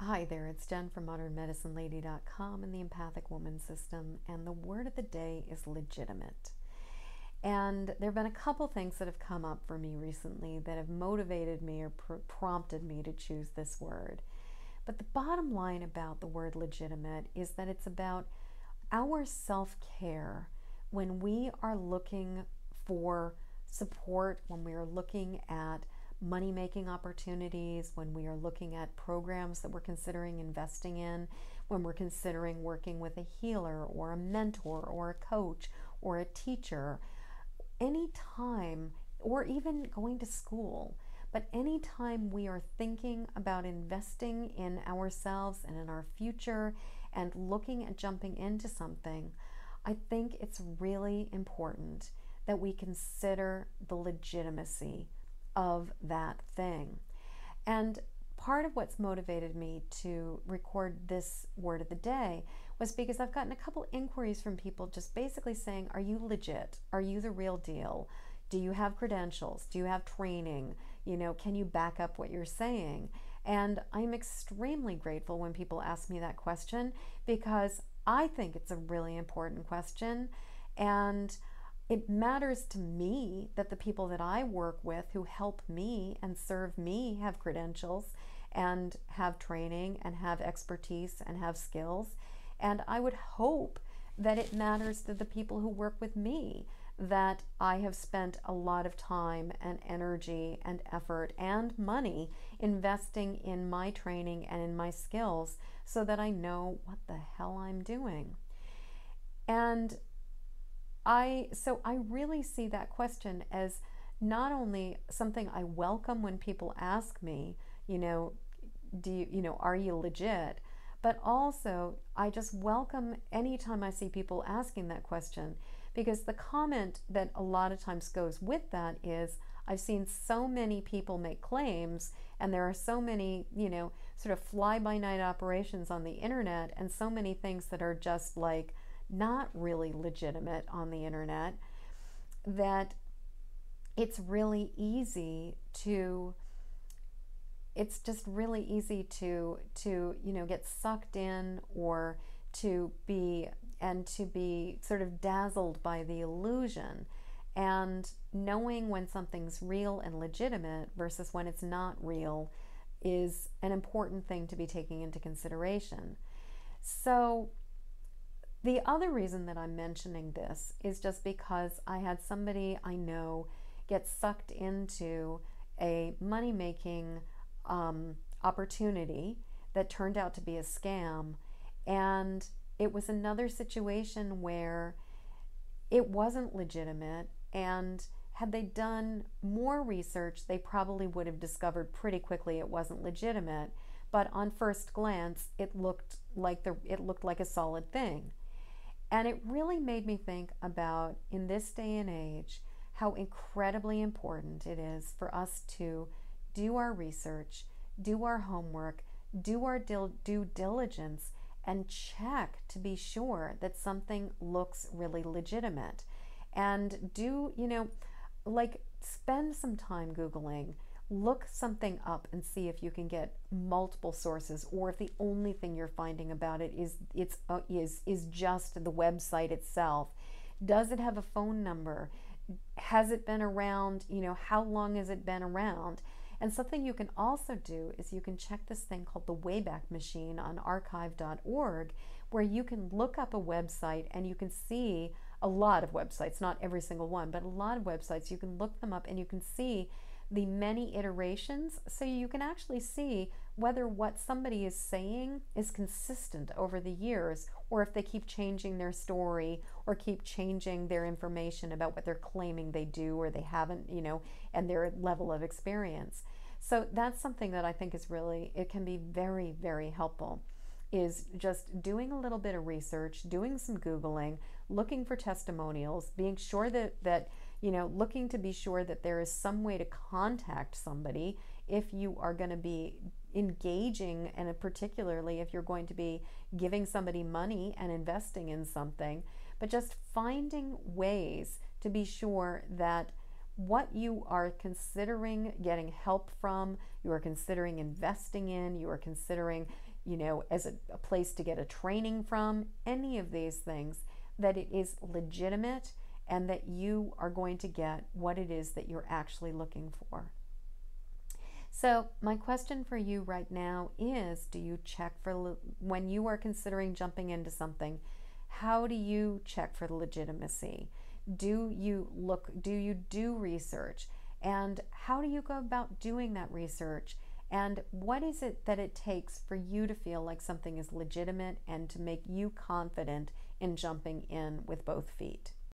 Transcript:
Hi there, it's Jen from modernmedicinelady.com and the Empathic Woman System, and the word of the day is legitimate. And there have been a couple things that have come up for me recently that have motivated me or pr- prompted me to choose this word. But the bottom line about the word legitimate is that it's about our self care when we are looking for support, when we are looking at money making opportunities, when we are looking at programs that we're considering investing in, when we're considering working with a healer or a mentor or a coach or a teacher, any time, or even going to school. But anytime we are thinking about investing in ourselves and in our future and looking at jumping into something, I think it's really important that we consider the legitimacy of that thing. And part of what's motivated me to record this word of the day was because I've gotten a couple inquiries from people just basically saying, Are you legit? Are you the real deal? Do you have credentials? Do you have training? You know, can you back up what you're saying? And I'm extremely grateful when people ask me that question because I think it's a really important question. And it matters to me that the people that I work with who help me and serve me have credentials and have training and have expertise and have skills. And I would hope that it matters to the people who work with me that I have spent a lot of time and energy and effort and money investing in my training and in my skills so that I know what the hell I'm doing. And I so I really see that question as not only something I welcome when people ask me, you know, do you, you know, are you legit? But also, I just welcome anytime I see people asking that question because the comment that a lot of times goes with that is I've seen so many people make claims and there are so many, you know, sort of fly by night operations on the internet and so many things that are just like, not really legitimate on the internet, that it's really easy to it's just really easy to to you know get sucked in or to be and to be sort of dazzled by the illusion. And knowing when something's real and legitimate versus when it's not real is an important thing to be taking into consideration. So the other reason that I'm mentioning this is just because I had somebody I know get sucked into a money making um, opportunity that turned out to be a scam. And it was another situation where it wasn't legitimate. And had they done more research, they probably would have discovered pretty quickly it wasn't legitimate. But on first glance, it looked like the it looked like a solid thing. And it really made me think about, in this day and age, how incredibly important it is for us to do our research, do our homework, do our due diligence, and check to be sure that something looks really legitimate. And do, you know, like spend some time Googling look something up and see if you can get multiple sources or if the only thing you're finding about it is it's uh, is is just the website itself. Does it have a phone number? Has it been around? You know how long has it been around? And something you can also do is you can check this thing called the Wayback Machine on archive.org, where you can look up a website and you can see a lot of websites, not every single one, but a lot of websites. You can look them up and you can see the many iterations so you can actually see whether what somebody is saying is consistent over the years or if they keep changing their story or keep changing their information about what they're claiming they do or they haven't, you know, and their level of experience. So that's something that I think is really, it can be very, very helpful is just doing a little bit of research, doing some Googling, looking for testimonials, being sure that, that you know, looking to be sure that there is some way to contact somebody if you are going to be engaging, and particularly if you're going to be giving somebody money and investing in something, but just finding ways to be sure that what you are considering getting help from, you are considering investing in, you are considering, you know, as a, a place to get a training from, any of these things, that it is legitimate and that you are going to get what it is that you're actually looking for. So, my question for you right now is do you check for when you are considering jumping into something? How do you check for the legitimacy? Do you look, do you do research? And how do you go about doing that research? And what is it that it takes for you to feel like something is legitimate and to make you confident in jumping in with both feet?